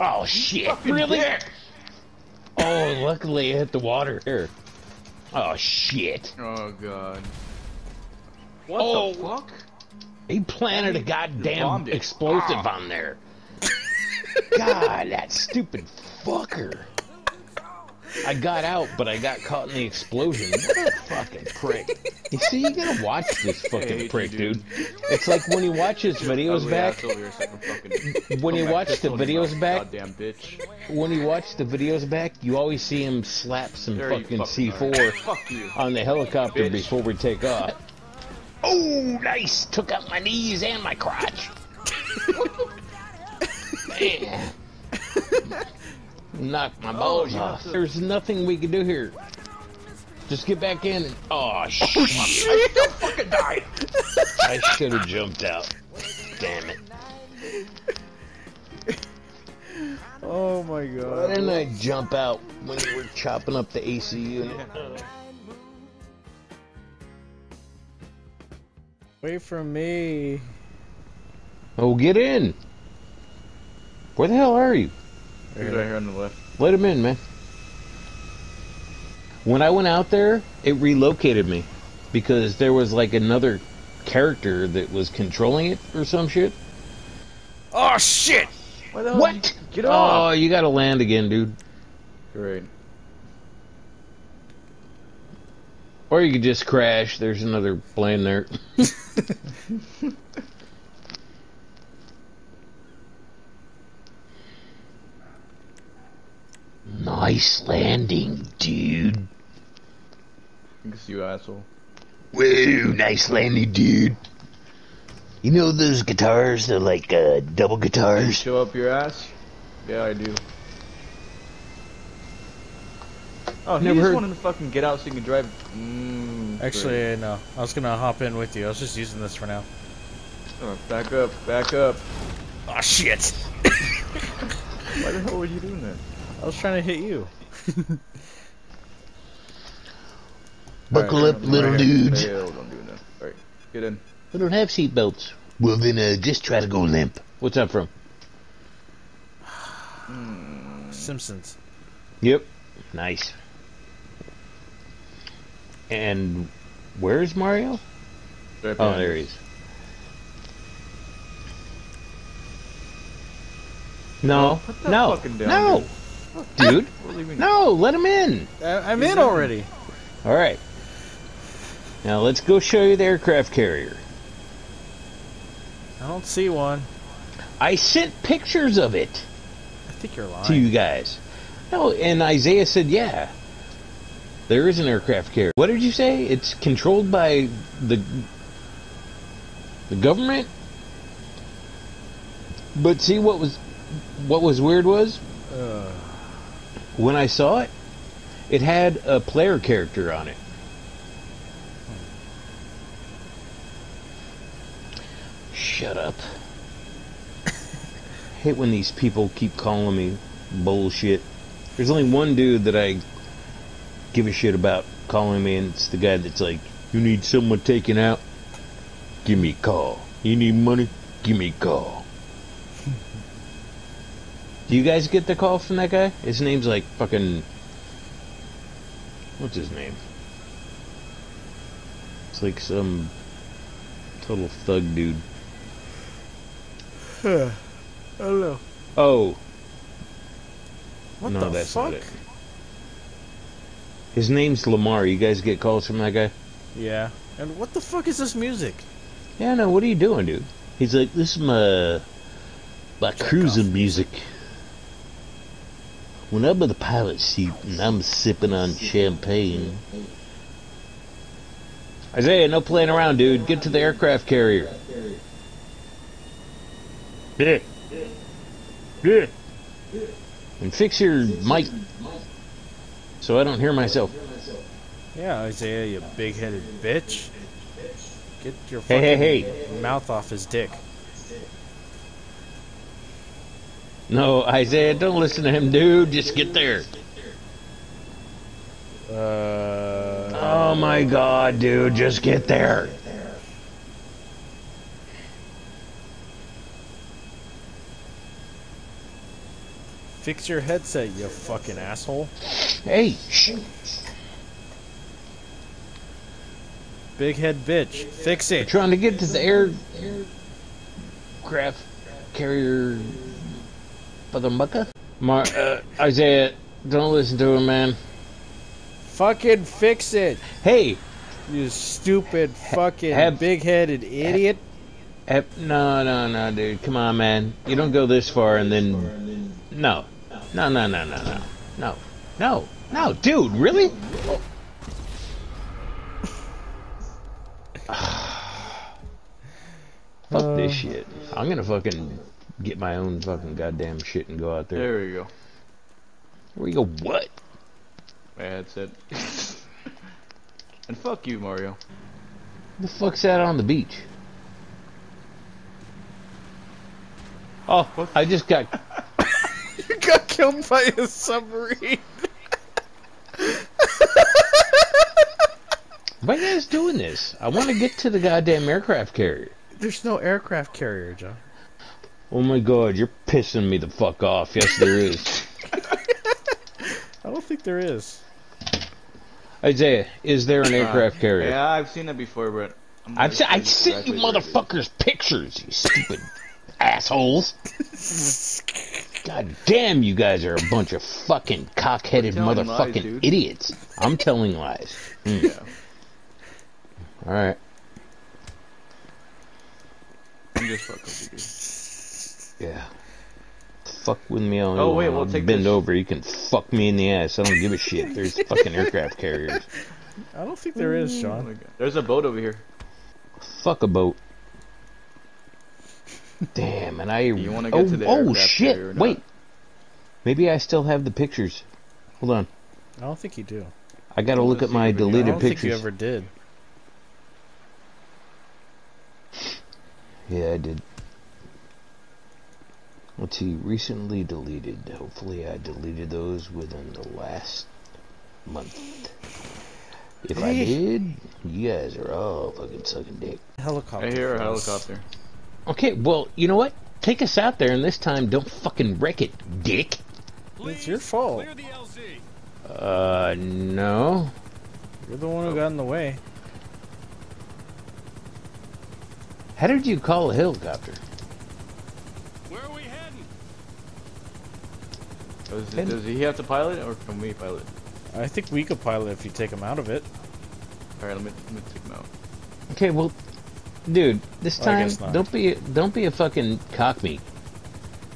Oh shit! Really? dick. Oh, luckily it hit the water here. Oh shit! Oh god. What Oh. the fuck? He planted a goddamn explosive Ah. on there. God, that stupid fucker. I got out, but I got caught in the explosion. What a fucking prick. You see, you gotta watch this fucking you, prick, dude. dude. It's like when he watches videos back, ass over here so I can fucking when put you watch the pistol in your videos back, Goddamn bitch. when you watch the videos back, you always see him slap some There fucking fucking C4 are. Fuck on the helicopter Bitch. before we take off. Oh, nice! Took out my knees and my crotch. Man. Knocked my balls you off. have There's nothing we can do here. Just get back in and. Oh, oh, shit! I still fucking died. I should have jumped out. Damn it. Oh my god! Why didn't I jump out when you were chopping up the AC unit? Wait for me. Oh, get in! Where the hell are you? He's right here on the left. Let him in, man. When I went out there, it relocated me because there was like another character that was controlling it or some shit. Oh shit! Why the hell What? did you Get Oh, you gotta land again, dude. Great. Or you could just crash. There's another plane there. nice landing, dude. Thanks, you asshole. Whoa, nice landing, dude. You know those guitars? They're like uh, double Did you guitars. show up your ass? Yeah, I do. Oh, he Never just heard- wanted to fucking get out so he can drive. Mm, Actually, no. I was gonna hop in with you. I was just using this for now. Oh, back up, back up. Oh shit! Why the hell were you doing that? I was trying to hit you. Buckle Alright, up, little right here. dudes. Hell, don't do that. Alright, get in. I don't have seatbelts. Well, then uh, just try to go limp. What's that from? Simpsons. Yep. Nice. And where's Mario? Right Oh, there he is. No, Put that no, fucking down, no, dude, no, let him in. I- I'm He's in already. All right. Now let's go show you the aircraft carrier. I don't see one. I sent pictures of it I think you're lying. to you guys. No, and Isaiah said, yeah, there is an aircraft carrier. What did you say? It's controlled by the the government. But see what was what was weird was Uh, when I saw it, it had a player character on it. Shut up. hate when these people keep calling me bullshit. There's only one dude that I give a shit about calling me, and it's the guy that's like, You need someone taken out? Give me a call. You need money? Give me a call. Do you guys get the call from that guy? His name's like fucking. What's his name? It's like some total thug dude. I don't know. Oh, What no, the that's fuck? not it. His name's Lamar. You guys get calls from that guy? Yeah. And what the fuck is this music? Yeah, no. What are you doing, dude? He's like, this is my my cruising music. When I'm in the pilot seat and I'm sipping on champagne. Isaiah, no playing around, dude. Get to the aircraft carrier. Yeah. Yeah. And fix your mic so I don't hear myself. Yeah, Isaiah, you big-headed bitch. Get your Hey, fucking hey, hey. mouth off his dick. No, Isaiah, don't listen to him, dude. Just get there. Uh, Oh my god, dude, just get there. Fix your headset, you fucking asshole. Hey. Big head bitch. Fix We're it. trying to get to the air aircraft carrier Buttermucker? Mar uh, Isaiah, don't listen to him, man. Fucking fix it. Hey. You stupid fucking have big-headed idiot. No, no, no, dude. Come on, man. You don't go this far and then no. No, no, no, no, no. No. No. No, dude, really? Fuck this uh. shit. I'm gonna fucking get my own fucking goddamn shit and go out there. There we go. Where we go? What? My headset. and fuck you, Mario. The fuck's that on the beach? Oh, I just got. You got killed by a submarine. Why are you guys doing this? I want to get to the goddamn aircraft carrier. There's no aircraft carrier, John. Oh my god, you're pissing me the fuck off. Yes, there is. I don't think there is. Isaiah, is there an aircraft carrier? Yeah, I've seen that before, but I'm I've not se- I sent you exactly where motherfuckers pictures, you stupid assholes. God damn, you guys are a bunch of fucking cock-headed We're lies, motherfucking idiots. I'm telling lies. Mm. Yeah. All right. I'm just fucking with you. Yeah. Fuck with me all you Oh, wait, we'll I'll take bend this- over. You can fuck me in the ass. I don't give a shit. There's fucking aircraft carriers. I don't think there is, Oh my Sean. There's a boat over here. Fuck a boat. Damn, and I. You wanna get oh, to the oh aircraft shit! carrier or not? Wait. Maybe I still have the pictures. Hold on. I don't think you do. I gotta look at my see if we can- I deleted don't think you pictures. ever did. Yeah, I did. Let's see. Recently deleted. Hopefully, I deleted those within the last month. If I did, you guys are all fucking sucking dick. Helicopter. I hear a falls. helicopter. Okay, well, you know what? Take us out there, and this time don't fucking wreck it, dick. It's your fault. Clear the LZ. Uh, no. You're the one who got in the way. How did you call a helicopter? Where are we heading? Does, And- does he have to pilot or can we pilot? I think we could pilot if you take him out of it. All right, let me let me take him out. Okay, well, dude, this time guess not. don't be don't be a fucking cock meat.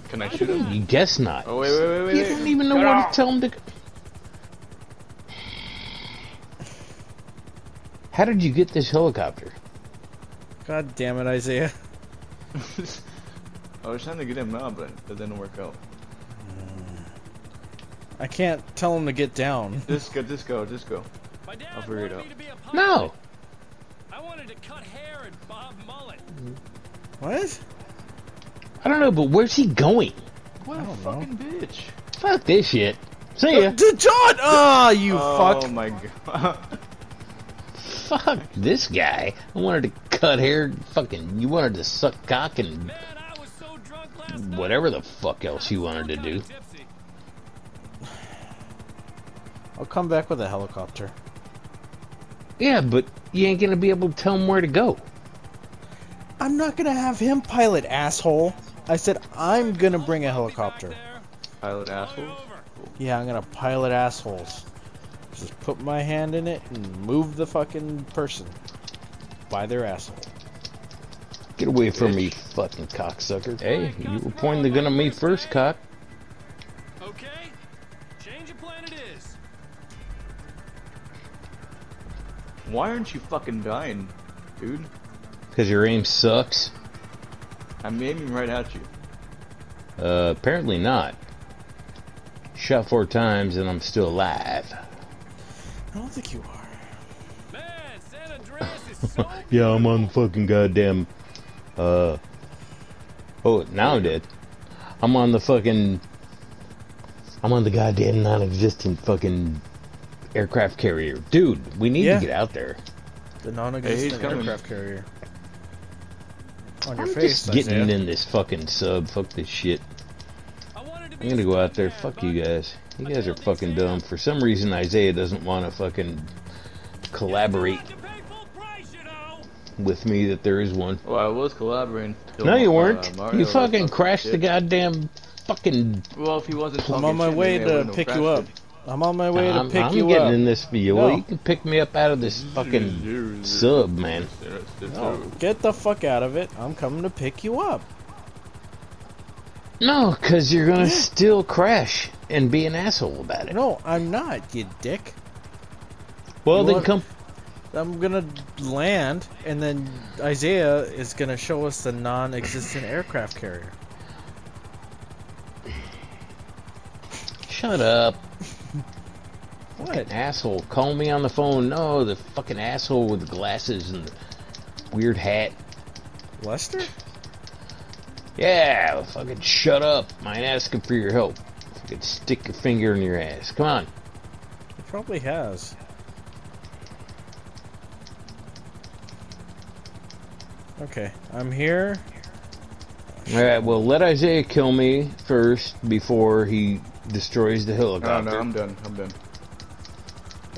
Can I shoot him? You guess not. Oh wait, wait, wait, wait! you wait. don't even know Cut where to tell him to. How did you get this helicopter? God damn it, Isaiah. I was trying to get him out, but that didn't work out. I can't tell him to get down. Just go, just go, just go. I'll figure it out. me to be a pilot. No. I wanted to cut hair and bob mullet. What? I don't know, but where's he going? What a don't know. fucking bitch! Fuck this shit. See ya. To John! Ah, you oh fuck. Oh my god! Fuck this guy. I wanted to cut hair. Fucking, you wanted to suck cock and Man, I was so drunk last whatever the fuck else you wanted to do. I'll come back with a helicopter. Yeah, but you ain't gonna be able to tell him where to go. I'm not gonna have him pilot, asshole. I said I'm gonna bring a helicopter. Pilot Way asshole. Yeah, I'm gonna pilot assholes. Just put my hand in it and move the fucking person by their asshole. Get away from me, fucking cocksucker. Hey, you were pointing the gun at me first, cock. Okay. Why aren't you fucking dying, dude? Because your aim sucks. I'm aiming right at you. Uh, apparently not. Shot four times and I'm still alive. I don't think you are. Man, San Andreas is so Yeah, I'm on the fucking goddamn. Uh. Oh, now I'm dead. I'm on the fucking. I'm on the goddamn non-existent fucking aircraft carrier, dude. We need Yeah. to get out there. The Hey, non-existent he's aircraft carrier. On your I'm face, just getting in this fucking sub. Fuck this shit. I wanted to I'm gonna go out there. Fuck you guys. You guys are fucking dumb. For some reason, Isaiah doesn't want to fucking collaborate Have to pay full price, you know. with me that there is one. Well, I was collaborating. No, you uh, weren't. Mario you fucking crashed the goddamn fucking. Well, if he wasn't I'm on my way to pick you crashed up. I'm on my way to I'm, pick I'm you getting in this video. Well, No. you can pick me up out of this fucking sub, man. No, get the fuck out of it. I'm coming to pick you up. No, because you're gonna still crash and be an asshole about it. No, I'm not, you dick. Well, You then want- come. I'm gonna land, and then Isaiah is gonna show us the non-existent aircraft carrier. Shut up. What? Fucking asshole. Call me on the phone. No, the fucking asshole with the glasses and the weird hat. Lester? Yeah, fucking shut up. I ain't asking for your help. Fucking stick your finger in your ass. Come on. He probably has. Okay, I'm here. Alright, well, let Isaiah kill me first before he destroys the No, helicopter. no, I'm done. I'm done.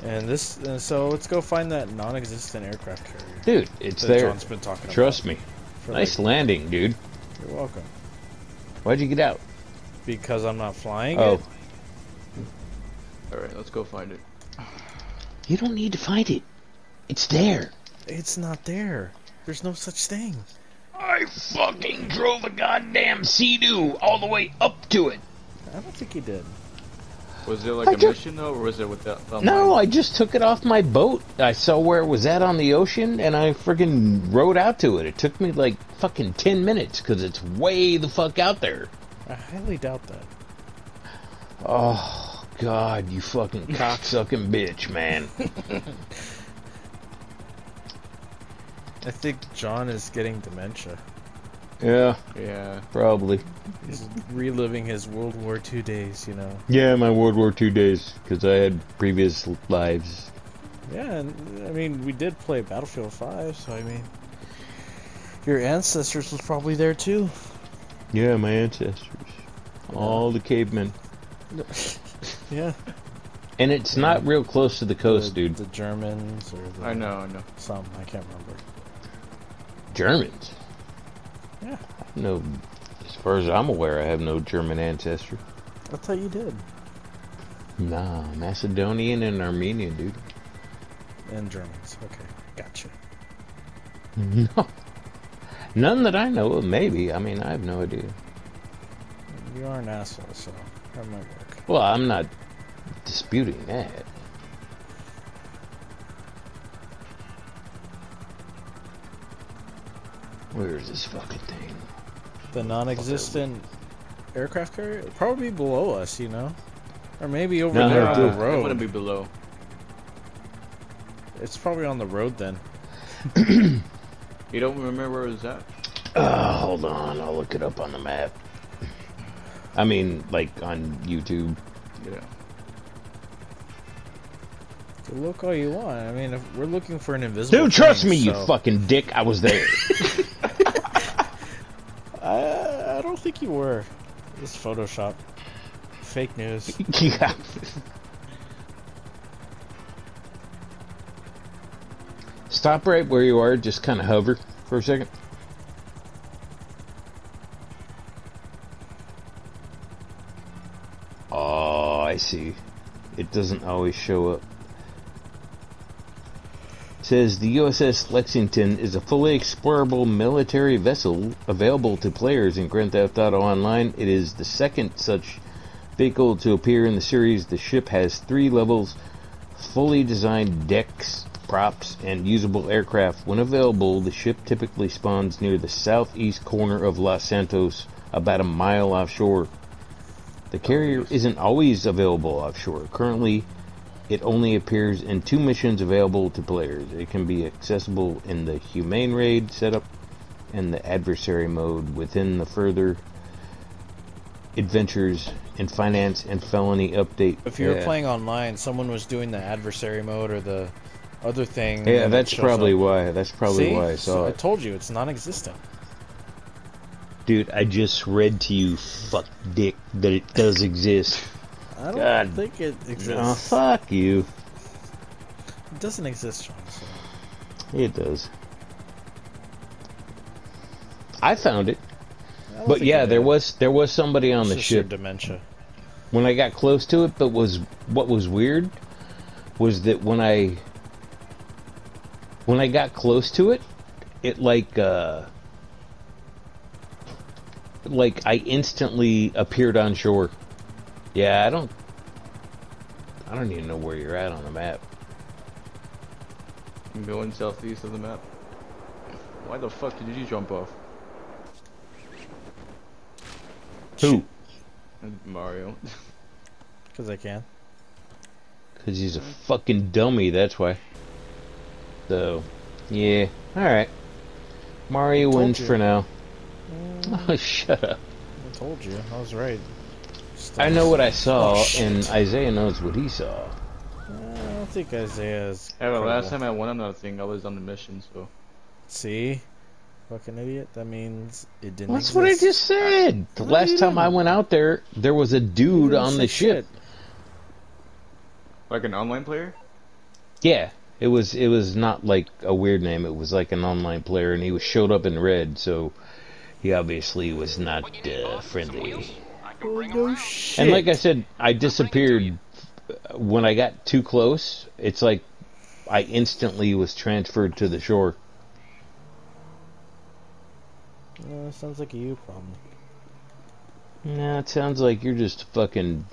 And this, and so let's go find that non-existent aircraft carrier Dude, it's that there. John's been talking Trust me. about. for Nice like- landing, dude. you're welcome. Why'd you get out? Because I'm not flying Oh. All right, let's go find it. you don't need to find it. It's there. It's not there. There's no such thing. I fucking drove a goddamn Sea-Doo all the way up to it. I don't think he did. Was there like I a ju- mission though, or was it without? No, I just took it off my boat. I saw where it was at on the ocean, and I friggin' rode out to it. It took me like fucking 10 minutes, because it's way the fuck out there. I highly doubt that. Oh, God, you fucking cocksucking bitch, man. I think John is getting dementia. Yeah, Yeah. probably. He's reliving his World War II days, you know. Yeah, my World War II days, because I had previous lives. Yeah, and I mean, we did play Battlefield 5, so I mean, your ancestors was probably there too. Yeah, my ancestors. All the cavemen. Yeah. And it's not real close to the coast, the, dude. The Germans or the, I know. I know. some, I can't remember. Germans. Yeah. No, as far as I'm aware, I have no German ancestry. I thought you did. Nah, Macedonian and Armenian, dude. And Germans. Okay, gotcha. No. None that I know of, maybe. I mean, I have no idea. You are an asshole, so that might work. Well, I'm not disputing that. Where is this fucking thing? The non-existent aircraft carrier probably below us, you know, or maybe over No, there no, on dude. the It wouldn't be below. It's probably on the road then. You don't remember where it was at? Uh, hold on, I'll look it up on the map. I mean, like on YouTube. Yeah. So look all you want. I mean, if we're looking for an invisible. Dude, trust thing, me, you fucking dick. I was there. Think you were. It's Photoshop. Fake news. yeah. Stop right where you are. Just kind of hover for a second. Oh, I see. It doesn't always show up. Says the USS Lexington is a fully explorable military vessel available to players in Grand Theft Auto Online. It is the second such vehicle to appear in the series. The ship has three levels, fully designed decks, props, and usable aircraft. When available, the ship typically spawns near the southeast corner of Los Santos, about a mile offshore. The carrier oh, isn't always available offshore. Currently, it only appears in two missions available to players. It can be accessible in the Humane Raid setup and the Adversary mode within the further adventures in finance and felony update. If you were Yeah. playing online, someone was doing the adversary mode or the other thing. Yeah, that's probably up. why. That's probably See? why I So saw I told you it's non-existent. Dude, I just read to you, fuck dick, that it does exist. I don't God. think it Oh, exists. fuck you. It doesn't exist. So It does. I found it. I But yeah, there is. was there was somebody on It's the ship dementia. when I got close to it. But was what was weird was that when I when I got close to it, it like uh like I instantly appeared on shore. Yeah, I don't I don't even know where you're at on the map. I'm going southeast of the map. Why the fuck did you jump off? Who? Mario. Because I can. Cause he's a fucking dummy. That's why. So, yeah. All right. Mario wins you. for now. Mm, Oh, shut up. I told you. I was right. I know what I saw, Oh, and Isaiah knows what he saw. I don't think Isaiah's. Yeah, but last time I won another thing, I was on the mission, so. See? Fucking idiot. That means it didn't That's what I just said. The No, last time I went out there, there was a dude didn't on the ship. shit. Like an online player? Yeah, it was. It was not like a weird name. It was like an online player, and he was showed up in red. So he obviously was not uh, friendly. Oh, no shit. And like I said, I disappeared when I got too close. It's like I instantly was transferred to the shore. Uh, sounds like a you problem. Nah, it sounds like you're just a fucking.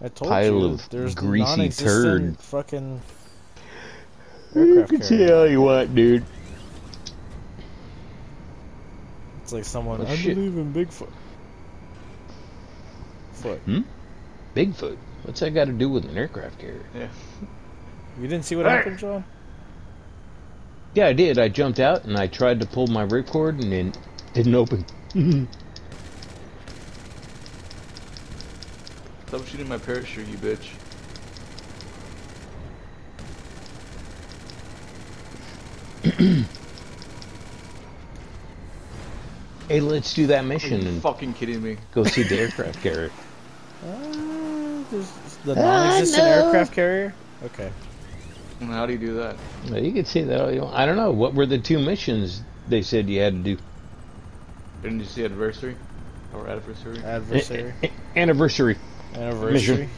I told Pile you. of there's greasy non-existent turd. Fucking. You can say carrier. all you want, dude. It's like someone. Oh, I shit. believe in Bigfoot. Foot. Hmm? Bigfoot. What's that got to do with an aircraft carrier? Yeah. You didn't see what Hey. happened, John? Yeah, I did. I jumped out and I tried to pull my ripcord and it didn't open. Stop shooting my parachute, you bitch. hey, let's do that Are mission you and fucking kidding me? go see the aircraft carrier. Uh, the Ah, non-existent no. aircraft carrier. Okay. And How do you do that? Well, you can see that all you want. I don't know. What were the two missions they said you had to do? Didn't you see adversary? Or adversary? Adversary. Anniversary. Anniversary.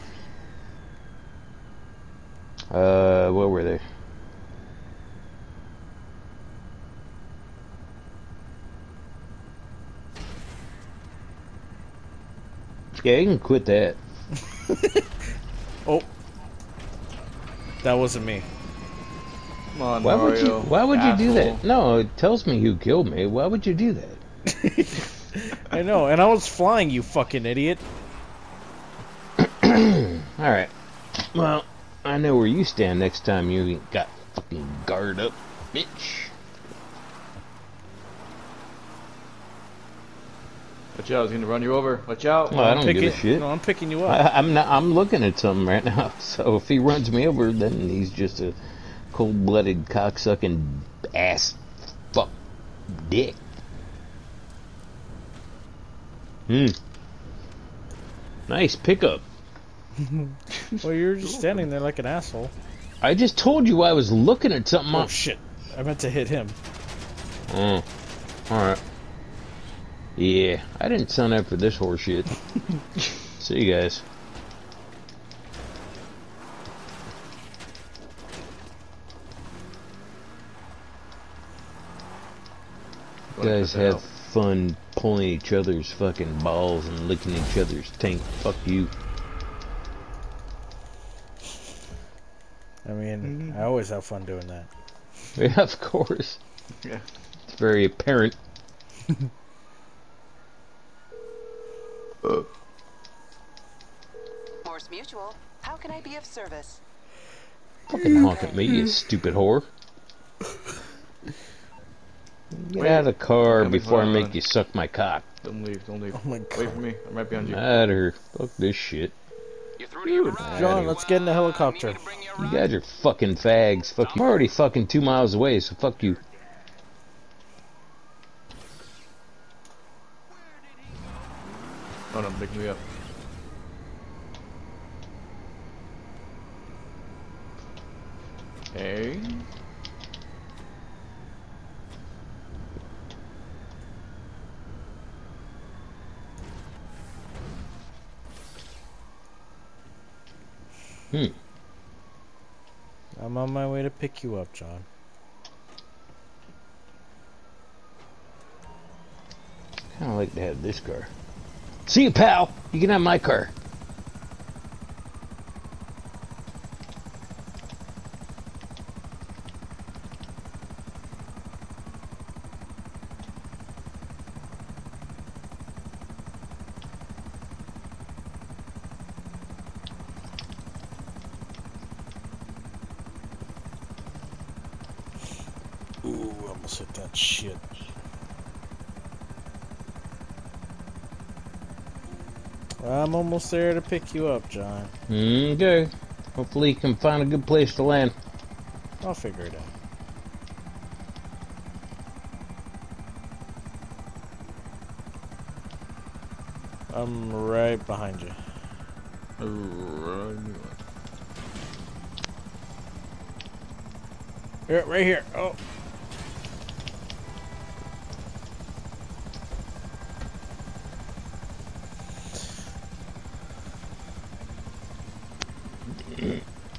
Uh, what were they? Yeah, you can quit that. Oh. That wasn't me. Come on, Why would you? Why would you do that? No, it tells me who killed me. Why would you do that? I know, and I was flying, you fucking idiot. All right. Well, I know where you stand next time you got fucking guard up, bitch. Watch out, I was gonna run you over. Watch out. Well, I I'm don't picking, give a shit. No, I'm picking you up. I, I'm not. I'm looking at something right now. So if he runs me over, then he's just a cold-blooded, cocksucking ass fuck dick. Hmm. Nice pickup. well, you're just standing there like an asshole. I just told you I was looking at something. Oh on- shit! I meant to hit him. Oh, all right. Yeah, I didn't sign up for this horse shit. See you guys. You guys have out. fun pulling each other's fucking balls and licking each other's tank. Fuck you. I mean, mm-hmm. I always have fun doing that. Yeah, of course. Yeah. It's very apparent. Mors Mutual, how can I be of service? Fucking honk at me, you stupid whore. Get Wait. out of the car Coming, before I make on. you suck my cock. Don't leave, don't leave. Oh my God. Wait for me. I'm right behind you. Out of here. Fuck this shit. You through to your Dude. John, let's get in the Uh, helicopter. need me to bring you You around? guys are fucking fags. Fuck you. I'm already fucking two miles away, so fuck you. Come pick me up. Hey. Hmm. I'm on my way to pick you up, John. Kind of like to have this car. See you, pal. You can have my car. Ooh, almost hit that shit. I'm almost there to pick you up, John. Okay. Hopefully you can find a good place to land. I'll figure it out. I'm right behind you. Run. Here, right here. Oh.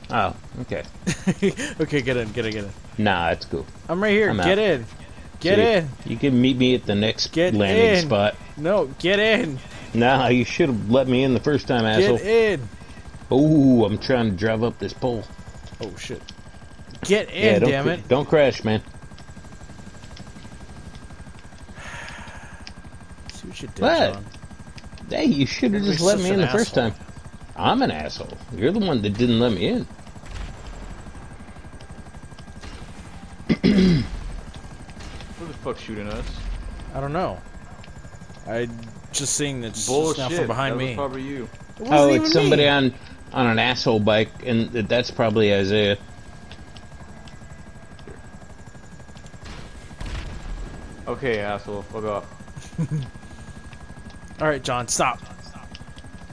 Oh, okay. okay, get in, get in, get in. Nah, it's cool. I'm right here. I'm get out. in. Get in. You can meet me at the next Get landing in. spot. No, get in. Nah, you should have let me in the first time, asshole. Get in. Oh, I'm trying to drive up this pole. Oh shit. Get in, yeah, damn it. Don't crash, man. See what you did, What? John. Hey, you should have just let me in the first time. I'm an asshole. You're the one that didn't let me in. Who shooting us? I don't know. I just seeing that just Bullshit. now from behind that was me. probably you. It oh, wasn't Oh, even it's somebody me. on on an asshole bike, and that's probably Isaiah. Okay, asshole. Fuck off. All right, John, stop.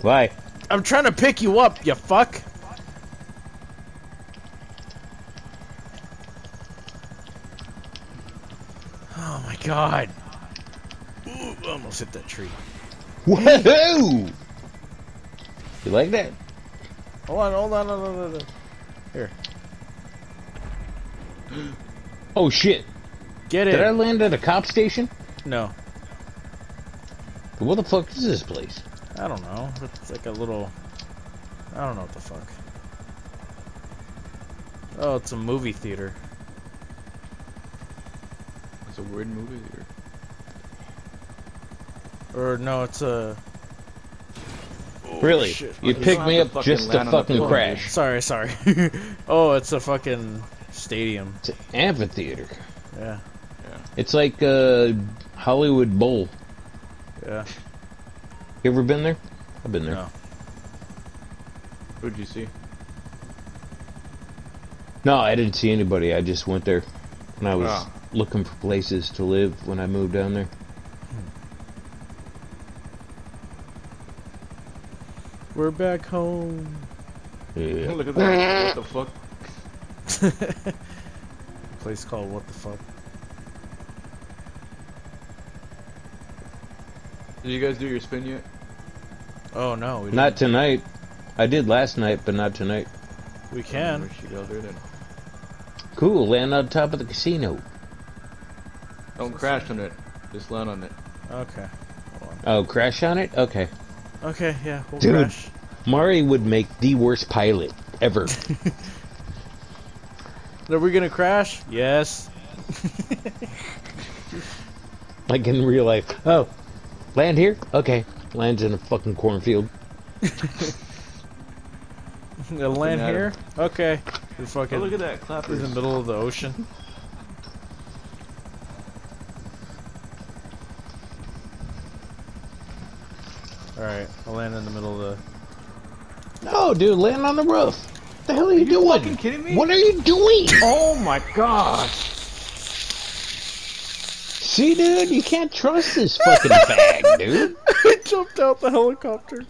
Why? I'm trying to pick you up, you fuck. God. Ooh, almost hit that tree. Woohoo! You like that? Hold on, hold on, hold on, hold on. Here, Oh shit! get it! Did I land at a cop station? No, What the fuck is this place? I don't know. It's like a little. I don't know what the fuck. Oh, it's a movie theater. It's a weird movie here. Or no, it's a. really? shit. You You picked me up fucking just to land on the fucking crash. Sorry, sorry. oh, it's a fucking stadium. It's an amphitheater. Yeah, yeah. It's like a Hollywood Bowl. yeah. You ever been there? I've been there. No. Who'd you see? No, I didn't see anybody. I just went there when I was Ah. Looking for places to live when I moved down there. We're back home. Yeah. Look at that. what the fuck? place called What the Fuck. Did you guys do your spin yet? Oh no, we Not didn't. tonight. I did last night, but not tonight. We can. We should go there then. Cool, land on top of the casino. Don't crash on it. Just land on it. Okay. Oh, crash on it? Okay. Okay, yeah, we'll Dude. crash. Mari would make the worst pilot ever. Are we gonna crash? Yes. like in real life. Oh, land here? Okay. Lands in a fucking cornfield. Land here? Okay. We Oh, look at that. in the middle of the ocean. Alright, I'll land in the middle of No, dude, land on the roof. What the hell are you, you doing? fucking kidding me? What are you doing? Oh my gosh. See, dude, you can't trust this fucking bag, dude. I jumped out the helicopter.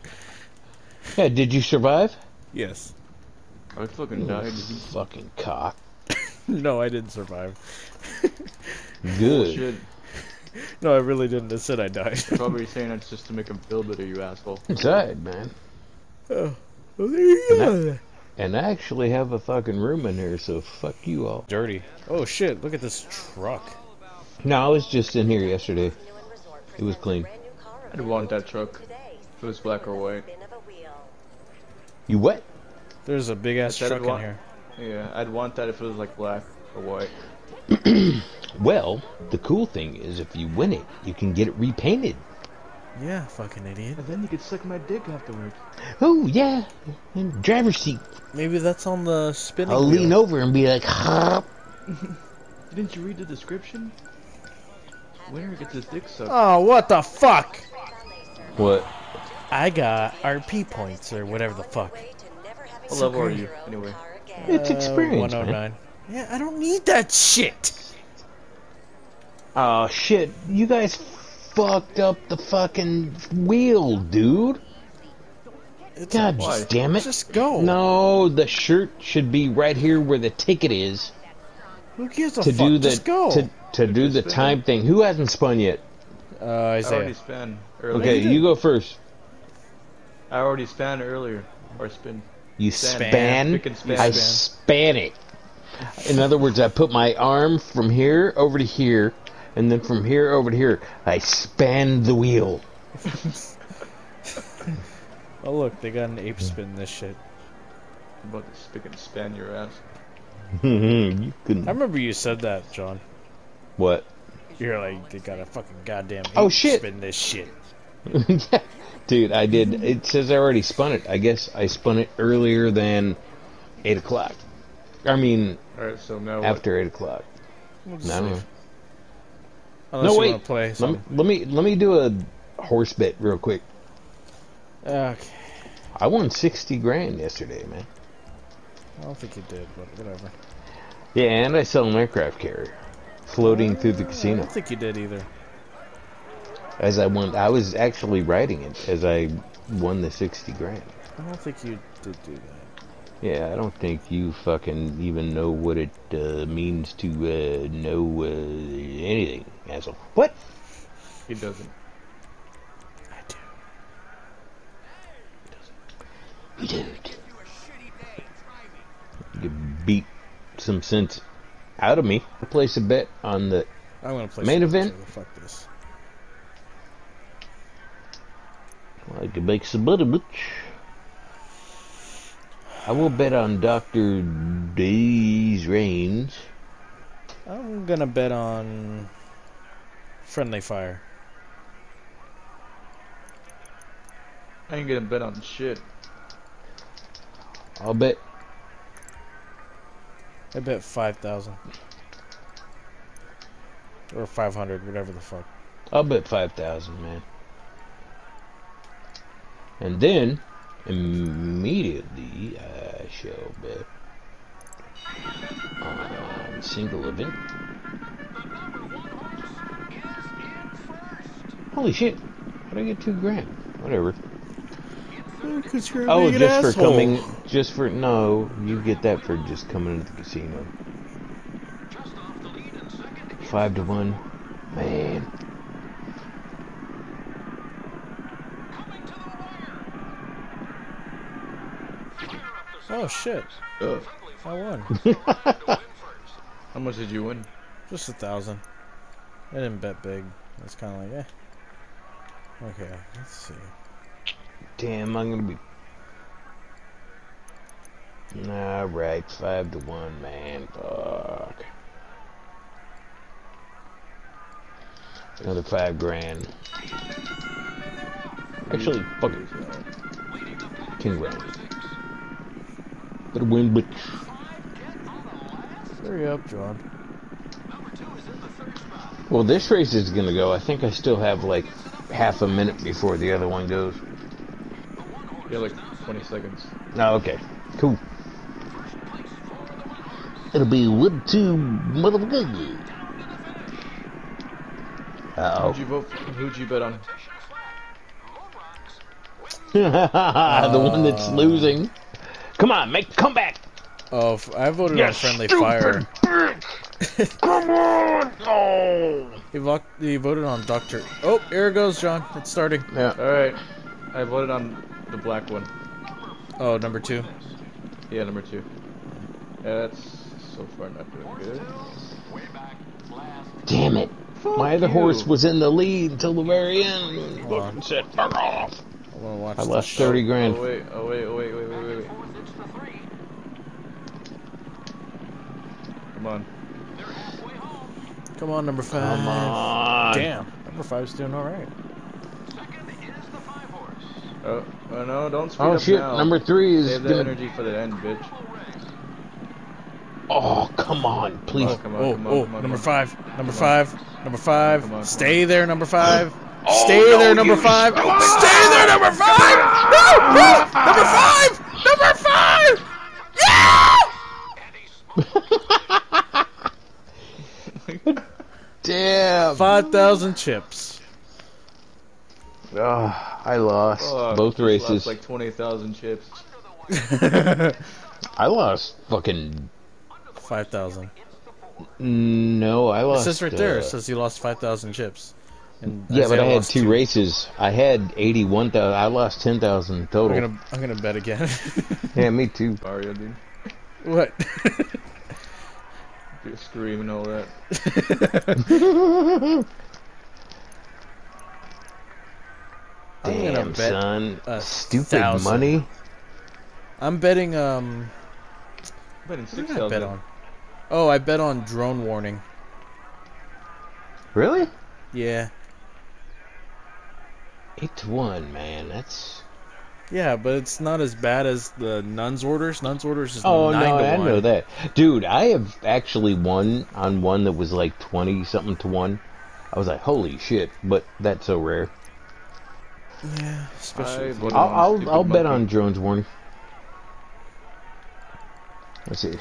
Yeah, did you survive? Yes. I fucking died. You fucking cock. No, I didn't survive. Good. Shit. No, I really didn't. I said I died. Probably saying that's just to make him feel better, you asshole. Inside, man. oh, well, there you go. And I actually have a fucking room in here, so fuck you all. Dirty. Oh shit! Look at this truck. No, I was just in here yesterday. It was clean. I'd want that truck. If it was black or white. You what? There's a big ass said truck in here. Yeah, I'd want that if it was like black or white. Well, the cool thing is if you win it, you can get it repainted. Yeah, fucking idiot. And then you could suck my dick afterwards. Oh, yeah. In the driver's seat. Maybe that's on the spinning I'll wheel. lean over and be like, "Hop." Didn't you read the description? Winner gets his dick sucked. Oh, what the fuck? What? I got RP points or whatever the fuck. What level are you, anyway? It's experience, Uh, man. 109. Yeah, I don't need that shit. Oh, shit. You guys fucked up the fucking wheel, dude. It's God Why? damn it. Just go. No, the shirt should be right here where the ticket is Who gives a to fuck? do the Just go. to to do the spin. time thing. Who hasn't spun yet? uh, I already Isaiah. span earlier. Okay, you go first. I already span earlier. Or spin. You Span. span. Span. I Span. span it. In other words, I put my arm from here over to here, and then from here over to here. I span the wheel. Oh look, they got an ape spin this shit. I'm about to spick and span your ass. you I couldn't. remember you said that, John. What? You're like, they got a fucking goddamn oh, ape Oh, shit. spin this shit. yeah, dude, I did. It says I already spun it. I guess I spun it earlier than eight o'clock. I mean, Alright, so now what? after eight o'clock. We'll I just don't know. leave. Unless No, you wait. want to play Let me, let me let me do a horse bet real quick. Okay. I won sixty grand yesterday, man. I don't think you did, but whatever. Yeah, and I sell an aircraft carrier, floating through the ah, casino. I don't think you did either. As I won, I was actually riding it as I won the sixty grand. I don't think you did do that. Yeah, I don't think you fucking even know what it uh, means to uh, know uh, anything, asshole. What? He doesn't. I do. He doesn't. You dude. You beat some sense out of me. I place a bet on the. I'm gonna play Main event? Witcher, Fuck this. I could make some money, bitch. I will bet on Doctor D's reigns. I'm gonna bet on friendly fire. I ain't gonna bet on shit. I'll bet. I bet five thousand or five hundred, whatever the fuck. I'll bet five thousand, man. And then immediately I shall bet on single event. Holy shit! How'd I get two grand? Whatever. Because you're Oh, just for coming, just for no, you get that for just coming to the casino. Five to one, man. Oh shit! Ugh. I won. How much did you win? Just a thousand. I didn't bet big. It's kind of like, eh. Okay, let's see. Damn, I'm gonna be. All right, five to one, man. Fuck. Another five grand. Actually, fuck it. Ten grand. Better win, but Hurry up, John. well, this race is gonna go. I think I still have like half a minute before the other one goes. Yeah, like 20 seconds. Oh, okay, cool. It'll be one, two, motherfucker. Uh Who'd you vote? For? Who'd you bet on? the one that's losing. Come on, make come back. Oh, f- I voted You on Friendly stupid Fire. bitch. Come on. Oh. He, vo- he voted on Doctor. Oh, here it goes, John. It's starting. Yeah. All right, I voted on the black one. Oh, number two. Yeah, number two. Yeah, that's so far not doing good. Damn it. My other you. horse was in the lead until the very end. Hold on. Fucking said, fuck off. I watch. I the lost show. 30 grand. Oh wait, oh wait, oh wait, wait, wait, wait, wait. Come on. Come on, number five. Come on. Damn, number five's doing all right. Oh, oh no, don't speed Oh up shit, now. number three is Save that gonna... energy for the end, bitch. Oh, come on, please. Oh, come on, oh, come on, oh, oh, come on, number come on. five, number five, number five. Come on, come Stay there, number five. Oh, Stay no, there, number five. son of a- Stay there, number five. No, no, number five, number five. Damn. Five thousand chips. Oh, I lost Fuck, both just races. Lost like 20,000 chips. I lost fucking... Five thousand. No, I lost. It lost... says right there. uh, It says you lost five thousand chips. And Yeah, but Isaiah I had lost two races. I had 81,000. I lost 10,000 total. I'm total. gonna, I'm gonna bet again. Yeah, me too. Mario, dude. what? You're screaming all that. I'm gonna Damn, bet son. a Stupid thousand. money. I'm betting. Um, I'm betting what did I 6,000. bet on? Oh, I bet on drone warning. Really? Yeah, 8 to 1, man. That's... yeah, but it's not as bad as the nuns orders. Nuns orders is Oh, nine no, to I one. know that. Dude, I have actually won on one that was like 20 something to 1. I was like, holy shit, but that's so rare. Yeah, I especially. voted I'll, I'll, I'll bet on drones warning. Let's see.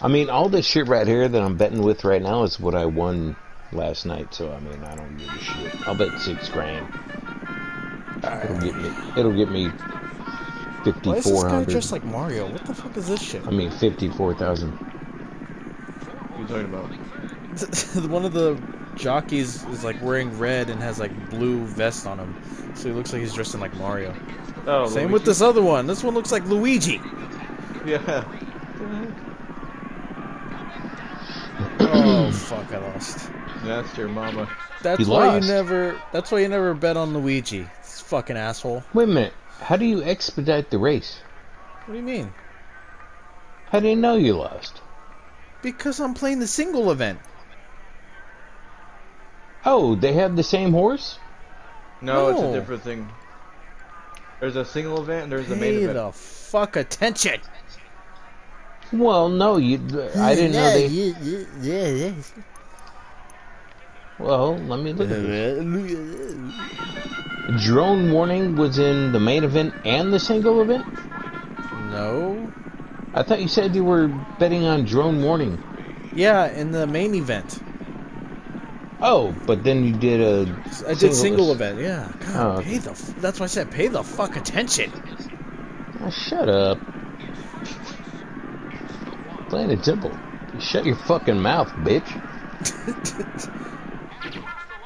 I mean, all this shit right here that I'm betting with right now is what I won last night. So I mean, I don't give a shit. I'll bet six grand. It'll get me. It'll get me fifty Why is this guy dressed like Mario? What the fuck is this shit? I mean, fifty four thousand. What are you talking about? One of the jockeys is like wearing red and has like blue vest on him, so he looks like he's dressed in like Mario. Oh, Same Luigi? with this other one. This one looks like Luigi. Yeah. Oh fuck! I lost. That's your mama. That's You why lost. you never. That's why you never bet on Luigi. This fucking asshole. Wait a minute. How do you expedite the race? What do you mean? How do you know you lost? Because I'm playing the single event. Oh, they have the same horse. No, it's a different thing. There's a single event and there's a main Pay event. the fuck attention. Well, no, you. I didn't know they. Well, let me look at this. Drone warning was in the main event and the single event. No. I thought you said you were betting on drone warning. Yeah, in the main event. Oh, but then you did a. I did single event. Yeah. God, Oh, pay the. f- That's why I said pay the fuck attention. Oh, shut up. Plain and simple. Shut your fucking mouth, bitch.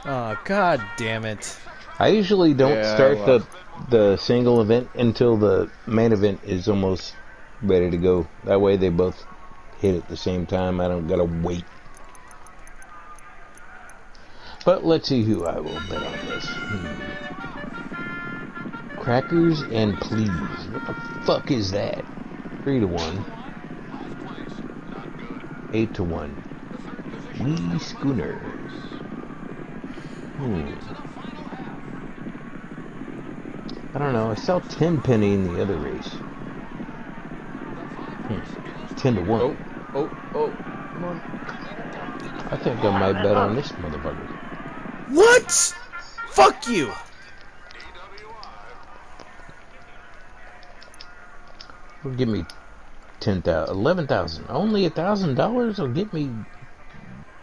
Oh god damn it. I usually don't Yeah, start well. the the single event until the main event is almost ready to go. That way they both hit at the same time. I don't gotta wait. But let's see who I will bet on this. Hmm. Crackers and please. What the fuck is that? Three to one. Eight to one. Wee schooners. Hmm. I don't know. I saw 10 penny in the other race. Hmm. 10 to 1. Oh, oh, oh. Come on. I think I might bet on this motherfucker. What? Fuck you. Will give me 10,000, 11,000. Only a thousand dollars will get me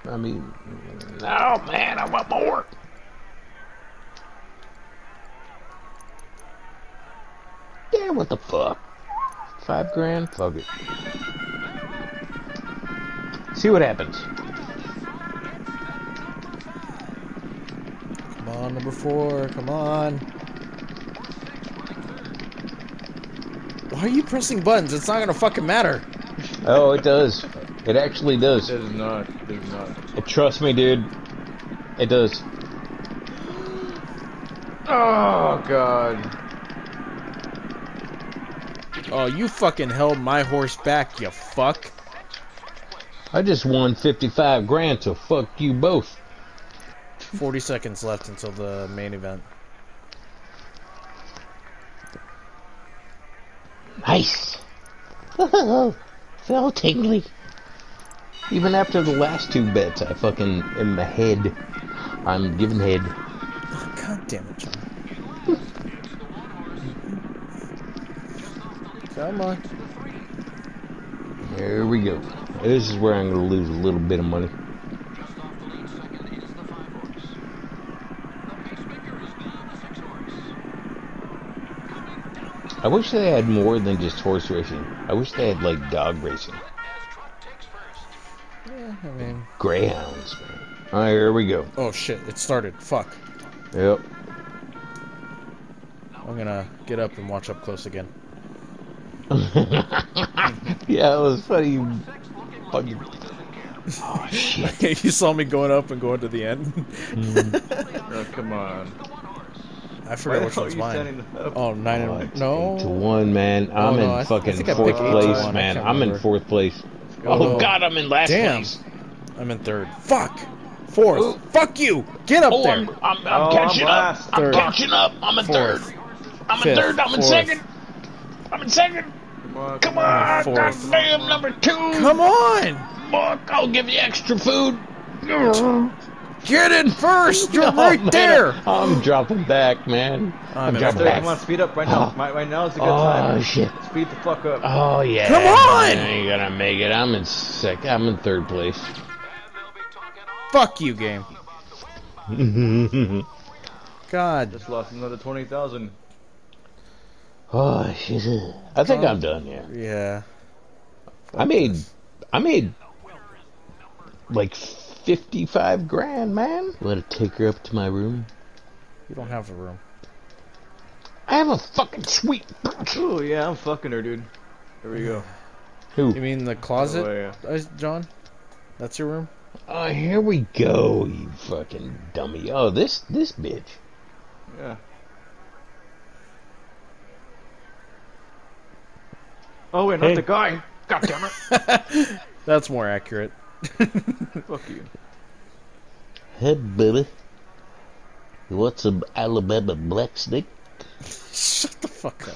I mean, oh man, I want more. Yeah, what the fuck? Five grand? Fuck it. See what happens. Come on, number four. Come on. Why are you pressing buttons? It's not gonna fucking matter. Oh, it does. It actually does. It is not. It is not. Trust me, dude. It does. Oh god. Oh, you fucking held my horse back, you fuck. I just won 55 grand, so fuck you both. 40 seconds left until the main event. Nice. Felt tingly. Even after the last two bets, I fucking am head. I'm giving head. God damn it, John. Come on. There we go. This is where I'm gonna lose a little bit of money. I wish they had more than just horse racing. I wish they had like dog racing. Yeah, I mean. Greyhounds, man. Alright, here we go. Oh shit, it started. Fuck. Yep. I'm gonna get up and watch up close again. yeah, it was funny. You fucking. Oh shit. you saw me going up and going to the end. Oh, come on. I Why forgot the which one's mine. standing up? Oh, nine Oh, and it's no. eight to one, man. Oh, I'm no, in I- I fucking fourth picked eight to place, one. Man. I'm in fourth place. go. Oh, oh god, I'm in last Damn. place. I'm in third. Fuck. Fourth. Ooh. Fuck you. Get up Oh, there. I'm, I'm, I'm Oh, I'm catching up. last. I'm catching up. I'm in Fourth. third. I'm in Fifth. third. I'm in Fourth. second. I'm in second. Come on. Come on, Fourth. goddamn number two. Come on. Fuck, I'll give you extra food. Get in first. You're Oh, right man, there. I'm dropping back, man. I'm in dropping Dude, fourth. come on, speed up right now. Oh. Right, right now is a good Oh time. shit. Speed the fuck up. Oh yeah. Come on! I ain't gonna make it. I'm in sec. I'm in third place. Fuck you, game. God. Just lost another 20,000. Oh shit. I think I'm done. Yeah. Yeah. I made. I made. Like fifty-five grand, man. You Want to take her up to my room? You don't have a room. I have a fucking sweet. Oh yeah, I'm fucking her, dude. Here we go. Who? You mean the closet, Oh, yeah. uh, John? That's your room? Oh, here we go, you fucking dummy. Oh, this this bitch. Yeah. Oh wait, not the guy. God damn it. That's more accurate. Fuck you. Hey, baby. You want some Alabama black snake? Shut the fuck up.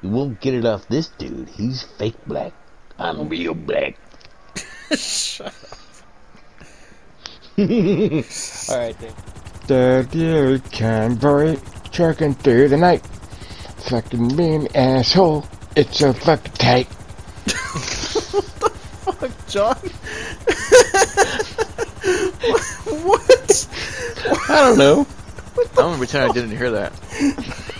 You won't get it off this dude. He's fake black. I'm real black. Shut Alright, then. The deer convoy trucking through the night. Fucking mean asshole. It's so fucking tight. fuck, John. what? I don't know. I'm gonna pretend I didn't hear that.